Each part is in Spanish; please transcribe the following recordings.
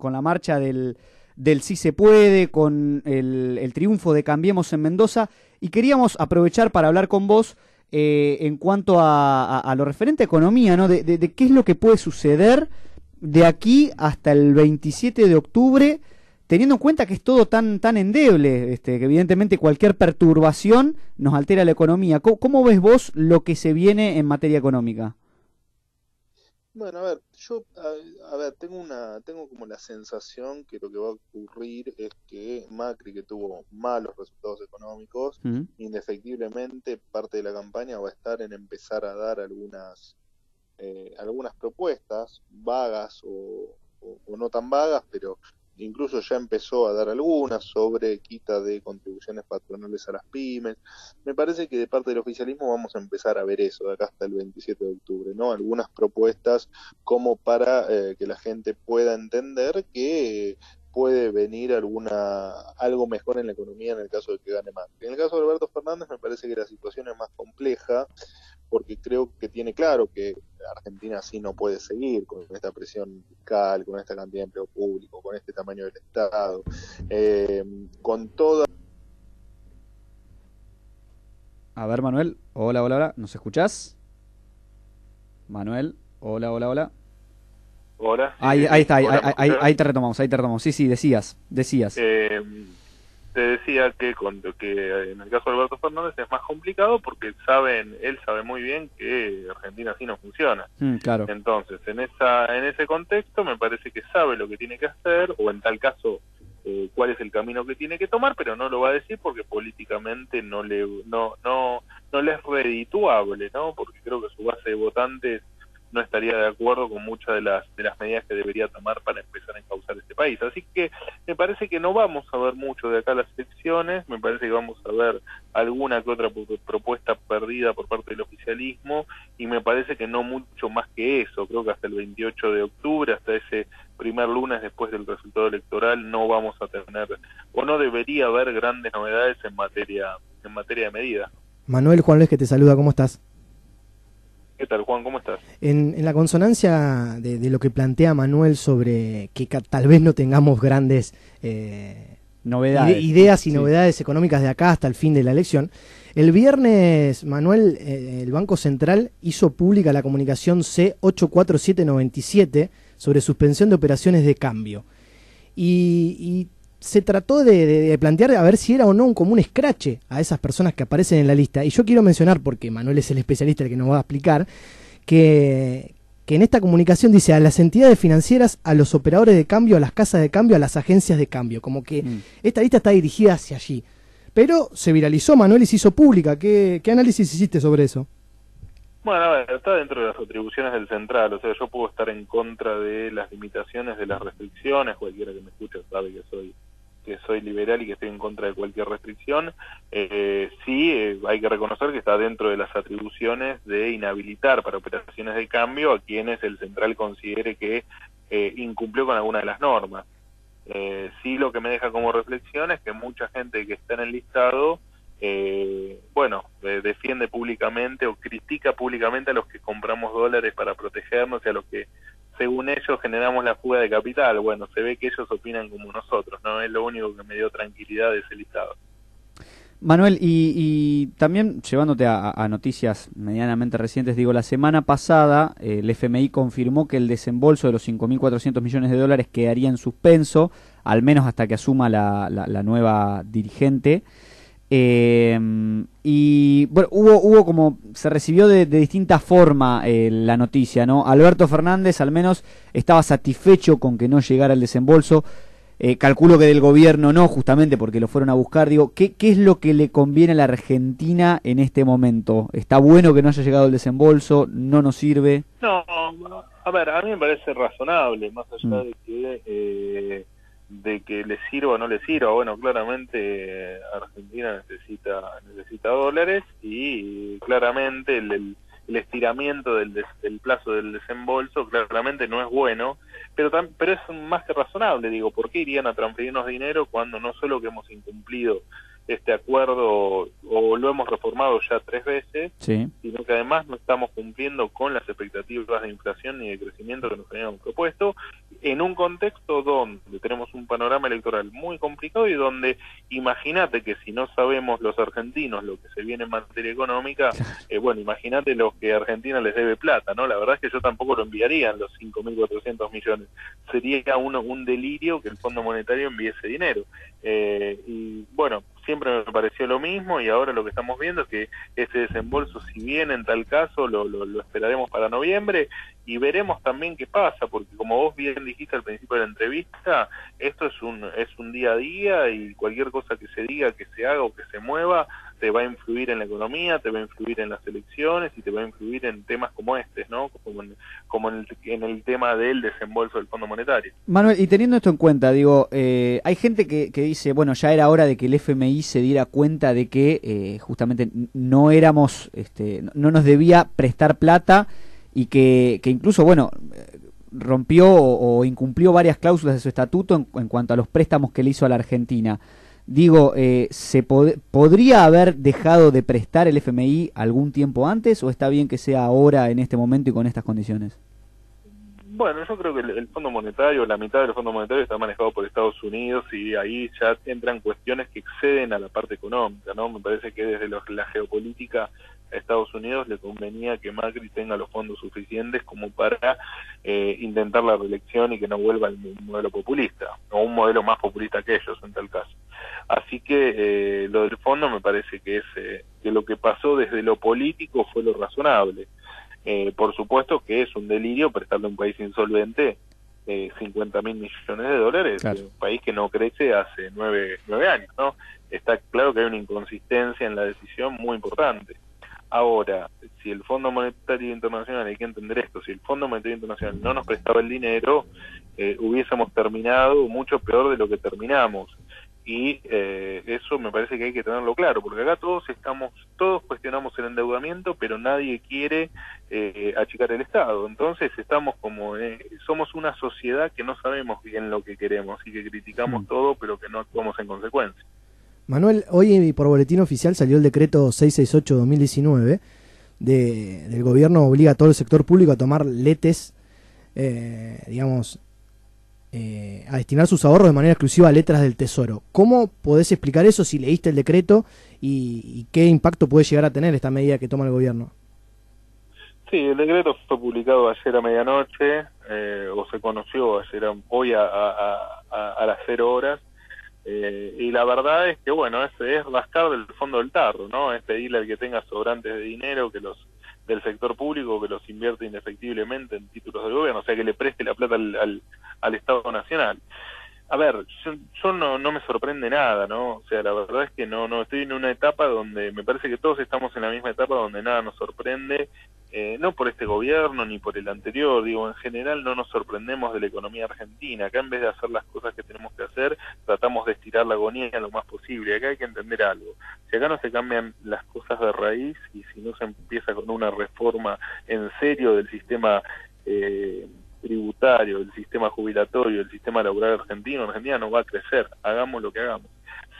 con la marcha del, del Sí se puede, con el, triunfo de Cambiemos en Mendoza, y queríamos aprovechar para hablar con vos eh, en cuanto a, lo referente a economía, ¿no? De, de, qué es lo que puede suceder de aquí hasta el 27 de octubre, teniendo en cuenta que es todo tan, tan endeble, este, que evidentemente cualquier perturbación nos altera la economía. ¿Cómo, ves vos lo que se viene en materia económica? Bueno, a ver, yo, a, ver, tengo una, tengo como la sensación que lo que va a ocurrir es que Macri, que tuvo malos resultados económicos, indefectiblemente parte de la campaña va a estar en empezar a dar algunas eh, algunas propuestas vagas o, no tan vagas, pero incluso ya empezó a dar algunas sobre quita de contribuciones patronales a las pymes. Me parece que de parte del oficialismo vamos a empezar a ver eso de acá hasta el 27 de octubre, ¿no? Algunas propuestas como para eh, que la gente pueda entender que puede venir alguna algo mejor en la economía en el caso de que gane más. En el caso de Alberto Fernández me parece que la situación es más compleja porque creo que tiene claro que Argentina así no puede seguir con esta presión fiscal, con esta cantidad de empleo público, con este tamaño del Estado, eh, con toda... A ver, Manuel, hola, hola, hola, ¿nos escuchás? Manuel, hola, hola, hola. Hola. Ahí, ahí está, ahí, te retomamos, ahí te retomamos. Sí, sí, decías, decías. Eh, te decía que, con, que en el caso de Alberto Fernández es más complicado porque saben, él sabe muy bien que Argentina así no funciona. Mm, claro. Entonces, en esa en ese contexto me parece que sabe lo que tiene que hacer o en tal caso eh, cuál es el camino que tiene que tomar, pero no lo va a decir porque políticamente no le no no no le es redituable, ¿no? Porque creo que su base de votantes no estaría de acuerdo con muchas de las, de las medidas que debería tomar para empezar a encauzar este país. Así que me parece que no vamos a ver mucho de acá las elecciones, me parece que vamos a ver alguna que otra propuesta perdida por parte del oficialismo y me parece que no mucho más que eso. Creo que hasta el 28 de octubre, hasta ese primer lunes después del resultado electoral, no vamos a tener o no debería haber grandes novedades en materia, en materia de medidas. Manuel Juan Luis que te saluda, ¿cómo estás? ¿Qué tal, Juan? ¿Cómo estás? En, la consonancia de, lo que plantea Manuel sobre que tal vez no tengamos grandes eh, novedades. ideas y novedades económicas de acá hasta el fin de la elección, el viernes, Manuel, eh, el Banco Central hizo pública la comunicación C84797 sobre suspensión de operaciones de cambio. y se trató de, plantear a ver si era o no un común escrache a esas personas que aparecen en la lista. Y yo quiero mencionar, porque Manuel es el especialista el que nos va a explicar, que, en esta comunicación dice a las entidades financieras, a los operadores de cambio, a las casas de cambio, a las agencias de cambio. Como que mm. esta lista está dirigida hacia allí. Pero se viralizó, Manuel, y se hizo pública. ¿Qué, qué análisis hiciste sobre eso? Bueno, a ver, está dentro de las atribuciones del central, o sea, yo puedo estar en contra de las limitaciones, de las restricciones, cualquiera que me escuche sabe que soy que soy liberal y que estoy en contra de cualquier restricción, eh, sí eh, hay que reconocer que está dentro de las atribuciones de inhabilitar para operaciones de cambio a quienes el central considere que eh, incumplió con alguna de las normas. Eh, sí lo que me deja como reflexión es que mucha gente que está en el listado, eh, bueno, defiende públicamente o critica públicamente a los que compramos dólares para protegernos y a los que según ellos generamos la fuga de capital. Bueno, se ve que ellos opinan como nosotros, ¿no? Es lo único que me dio tranquilidad de ese listado. Manuel, y, también llevándote a, noticias medianamente recientes, digo, la semana pasada el FMI confirmó que el desembolso de los 5.400 millones de dólares quedaría en suspenso, al menos hasta que asuma la, la nueva dirigente. Eh, y bueno, hubo, hubo como, se recibió de, distinta forma eh, la noticia, ¿no? Alberto Fernández al menos estaba satisfecho con que no llegara el desembolso. Eh, calculo que del gobierno no, justamente porque lo fueron a buscar. Digo, ¿qué, ¿qué es lo que le conviene a la Argentina en este momento? ¿Está bueno que no haya llegado el desembolso? ¿No nos sirve? No, a ver, a mí me parece razonable, más allá mm. de que eh, de que le sirva o no le sirva. Bueno, claramente Argentina necesita necesita dólares y claramente el, el, estiramiento del, del, plazo del desembolso claramente no es bueno, pero pero es más que razonable. Digo, ¿por qué irían a transferirnos dinero cuando no solo que hemos incumplido este acuerdo o lo hemos reformado ya tres veces, sino que además no estamos cumpliendo con las expectativas de inflación ni de crecimiento que nos habíamos propuesto, en un contexto donde tenemos un panorama electoral muy complicado y donde imagínate que si no sabemos los argentinos lo que se viene en materia económica, eh, bueno, imagínate los que Argentina les debe plata, ¿no? La verdad es que yo tampoco lo enviaría los 5.400 millones. Sería uno, un delirio que el Fondo Monetario envíe ese dinero. Eh, y bueno, siempre me pareció lo mismo y ahora lo que estamos viendo es que ese desembolso, si bien en tal caso, lo, lo, esperaremos para noviembre y veremos también qué pasa, porque como vos bien dijiste al principio de la entrevista, esto es un, es un día a día y cualquier cosa que se diga, que se haga o que se mueva, te va a influir en la economía, te va a influir en las elecciones y te va a influir en temas como este, ¿no? Como en, como en, el, tema del desembolso del Fondo Monetario. Manuel, y teniendo esto en cuenta, digo, eh, hay gente que, que, dice, bueno, ya era hora de que el FMI se diera cuenta de que eh, justamente no éramos, este, no nos debía prestar plata y que, que incluso, bueno, rompió o, incumplió varias cláusulas de su estatuto en, cuanto a los préstamos que le hizo a la Argentina. Digo, eh, ¿se podría haber dejado de prestar el FMI algún tiempo antes o está bien que sea ahora, en este momento y con estas condiciones? Bueno, yo creo que el, Fondo Monetario, la mitad del Fondo Monetario está manejado por Estados Unidos y ahí ya entran cuestiones que exceden a la parte económica, ¿no? Me parece que desde la geopolítica a Estados Unidos le convenía que Macri tenga los fondos suficientes como para eh, intentar la reelección y que no vuelva al modelo populista, o un modelo más populista que ellos en tal caso. Así que eh, lo del fondo me parece que es eh, que lo que pasó desde lo político fue lo razonable. Eh, por supuesto que es un delirio prestarle a un país insolvente eh, 50 mil millones de dólares, un país que no crece hace nueve, nueve años, ¿no? Está claro que hay una inconsistencia en la decisión muy importante. Ahora, si el Fondo Monetario Internacional, hay que entender esto, si el Fondo Monetario Internacional no nos prestaba el dinero, eh, hubiésemos terminado mucho peor de lo que terminamos. Y eh, eso me parece que hay que tenerlo claro porque acá todos estamos todos cuestionamos el endeudamiento pero nadie quiere eh, achicar el estado. Entonces estamos como eh, somos una sociedad que no sabemos bien lo que queremos y que criticamos mm. todo pero que no actuamos en consecuencia Manuel hoy por boletín oficial salió el decreto 668 2019 de, del gobierno obliga a todo el sector público a tomar letes digamos eh, a destinar sus ahorros de manera exclusiva a letras del Tesoro. ¿Cómo podés explicar eso si leíste el decreto y, qué impacto puede llegar a tener esta medida que toma el gobierno? Sí, el decreto fue publicado ayer a medianoche, eh, o se conoció ayer, hoy a, a, las cero horas, eh, y la verdad es que, bueno, es, es rascar del fondo del tarro, ¿no? Es pedirle al que tenga sobrantes de dinero que los del sector público que los invierte indefectiblemente en títulos del gobierno, o sea, que le preste la plata al, al, Estado Nacional. A ver, yo, no, no me sorprende nada, ¿no? O sea, la verdad es que no, no estoy en una etapa donde me parece que todos estamos en la misma etapa donde nada nos sorprende eh, no por este gobierno ni por el anterior, digo, en general no nos sorprendemos de la economía argentina. Acá en vez de hacer las cosas que tenemos que hacer, la agonía lo más posible. Acá hay que entender algo. Si acá no se cambian las cosas de raíz y si no se empieza con una reforma en serio del sistema eh, tributario, del sistema jubilatorio, del sistema laboral argentino, Argentina no va a crecer. Hagamos lo que hagamos.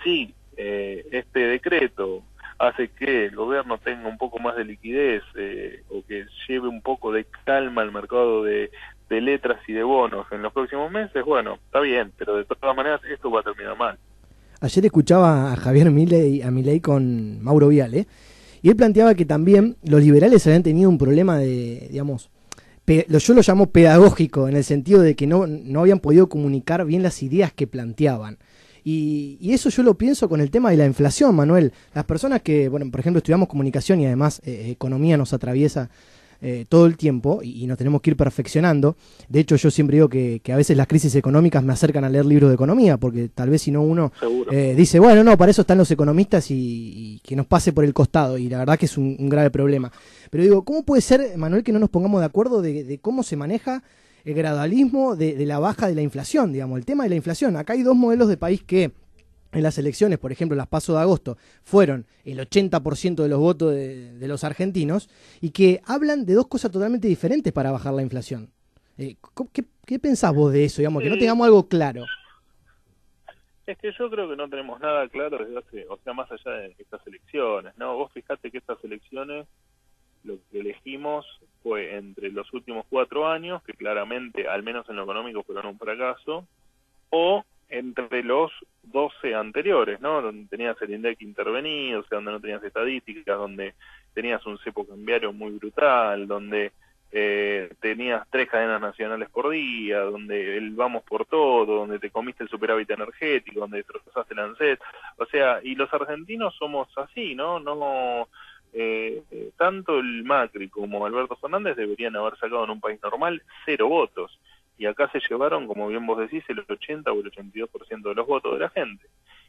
Si eh, este decreto hace que el gobierno tenga un poco más de liquidez eh, o que lleve un poco de calma al mercado de, letras y de bonos en los próximos meses, bueno, está bien, pero de todas maneras esto va a terminar mal. Ayer escuchaba a Javier Milei, a con Mauro Viale, y él planteaba que también los liberales habían tenido un problema de, digamos, yo lo llamo pedagógico, en el sentido de que no, no habían podido comunicar bien las ideas que planteaban. Y, eso yo lo pienso con el tema de la inflación, Manuel. Las personas que, bueno, por ejemplo, estudiamos comunicación y además eh, economía nos atraviesa eh, todo el tiempo y, nos tenemos que ir perfeccionando. De hecho, yo siempre digo que, a veces las crisis económicas me acercan a leer libros de economía, porque tal vez si no uno eh, dice, bueno, no, para eso están los economistas y, que nos pase por el costado. Y la verdad que es un, grave problema. Pero digo, ¿cómo puede ser, Manuel, que no nos pongamos de acuerdo de cómo se maneja? el gradualismo de, la baja de la inflación, digamos, el tema de la inflación. Acá hay dos modelos de país que en las elecciones, por ejemplo, las paso de agosto, fueron el 80% de los votos de, los argentinos y que hablan de dos cosas totalmente diferentes para bajar la inflación. Eh, ¿qué, ¿qué, pensás vos de eso, digamos, que no tengamos algo claro? Es que yo creo que no tenemos nada claro desde hace, o sea, más allá de estas elecciones, ¿no? Vos fijate que estas elecciones lo que elegimos fue entre los últimos cuatro años, que claramente, al menos en lo económico, fueron un fracaso, o entre los 12 anteriores, ¿no? Donde tenías el INDEC intervenido, o sea, donde no tenías estadísticas, donde tenías un cepo cambiario muy brutal, donde eh, tenías tres cadenas nacionales por día, donde el vamos por todo, donde te comiste el superávit energético, donde destrozaste el ANSES, o sea, y los argentinos somos así, ¿no? No eh, tanto el Macri como Alberto Fernández deberían haber sacado en un país normal cero votos, y acá se llevaron, como bien vos decís, el 80 o el 82% de los votos de la gente.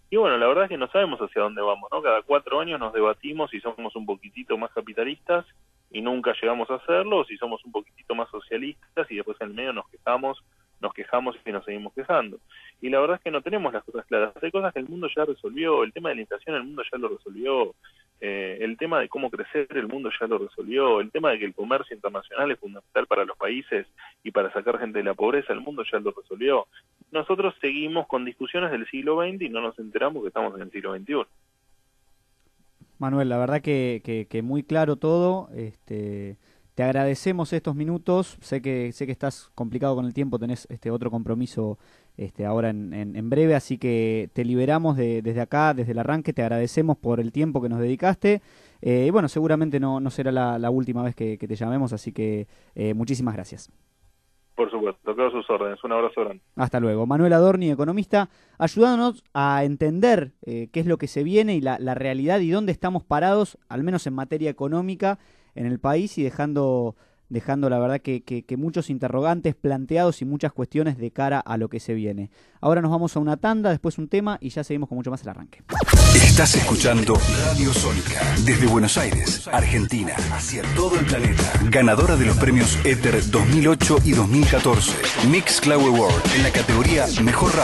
Y bueno, la verdad es que no sabemos hacia dónde vamos, ¿no? Cada cuatro años nos debatimos si somos un poquitito más capitalistas y nunca llegamos a hacerlo, o si somos un poquitito más socialistas y después en el medio nos quejamos, nos quejamos y nos seguimos quejando. Y la verdad es que no tenemos las cosas claras. Hay cosas que el mundo ya resolvió, el tema de la inflación el mundo ya lo resolvió, eh, el tema de cómo crecer el mundo ya lo resolvió, el tema de que el comercio internacional es fundamental para los países y para sacar gente de la pobreza el mundo ya lo resolvió. Nosotros seguimos con discusiones del siglo XX y no nos enteramos que estamos en el siglo XXI. Manuel, la verdad que, que, muy claro todo. Este, te agradecemos estos minutos. Sé que sé que estás complicado con el tiempo, tenés este otro compromiso este, ahora en, en, breve, así que te liberamos de, desde acá, desde el arranque. Te agradecemos por el tiempo que nos dedicaste. Eh, y bueno, seguramente no, no será la, última vez que, te llamemos, así que eh, muchísimas gracias. Por supuesto, quedo sus órdenes. Un abrazo grande. Hasta luego. Manuel Adorni, economista, ayudándonos a entender eh, qué es lo que se viene y la, la, realidad y dónde estamos parados, al menos en materia económica, en el país y dejando dejando la verdad que, muchos interrogantes planteados y muchas cuestiones de cara a lo que se viene. Ahora nos vamos a una tanda, después un tema y ya seguimos con mucho más el arranque. Estás escuchando Radio Sónica desde Buenos Aires, Argentina, hacia todo el planeta. Ganadora de los premios Ether 2008 y 2014. Mix Cloud Award en la categoría Mejor Radio.